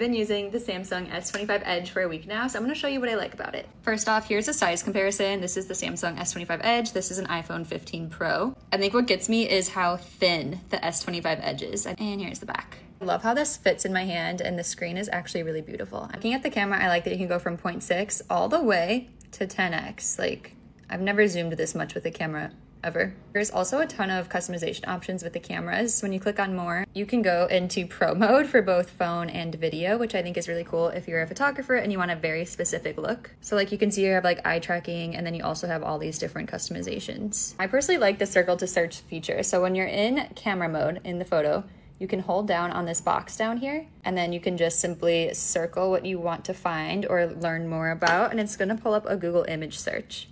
been using the Samsung S25 Edge for a week now, so I'm gonna show you what I like about it. First off, here's a size comparison. This is the Samsung S25 Edge. This is an iPhone 15 Pro. I think what gets me is how thin the S25 Edge is. And here's the back. I love how this fits in my hand and the screen is actually really beautiful. Looking at the camera, I like that you can go from 0.6 all the way to 10x. Like, I've never zoomed this much with a camera ever. There's also a ton of customization options with the cameras. When you click on more, you can go into pro mode for both phone and video, which I think is really cool if you're a photographer and you want a very specific look. So like you can see you have like eye tracking and then you also have all these different customizations. I personally like the circle to search feature. So when you're in camera mode in the photo, you can hold down on this box down here and then you can just simply circle what you want to find or learn more about and it's gonna pull up a Google image search.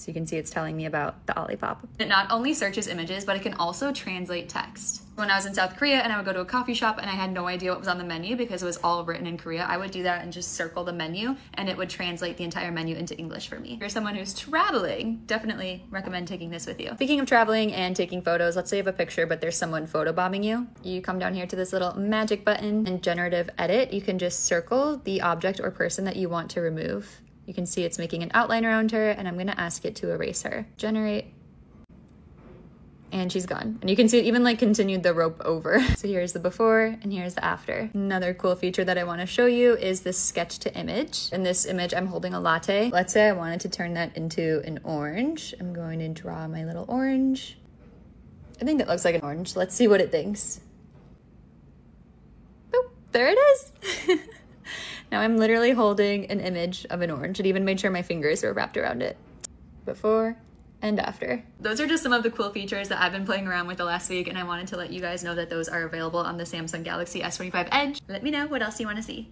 So you can see it's telling me about the Olipop. It not only searches images, but it can also translate text. When I was in South Korea and I would go to a coffee shop and I had no idea what was on the menu because it was all written in Korea, I would do that and just circle the menu and it would translate the entire menu into English for me. If you're someone who's traveling, definitely recommend taking this with you. Speaking of traveling and taking photos, let's say you have a picture but there's someone photobombing you. You come down here to this little magic button and generative edit. You can just circle the object or person that you want to remove. You can see it's making an outline around her and I'm gonna ask it to erase her. Generate. And she's gone. And you can see it even like continued the rope over. So here's the before and here's the after. Another cool feature that I wanna show you is this sketch to image. In this image, I'm holding a latte. Let's say I wanted to turn that into an orange. I'm going to draw my little orange. I think that looks like an orange. Let's see what it thinks. Oh, there it is. Now I'm literally holding an image of an orange. It even made sure my fingers were wrapped around it. Before and after. Those are just some of the cool features that I've been playing around with the last week and I wanted to let you guys know that those are available on the Samsung Galaxy S25 Edge. Let me know what else you want to see.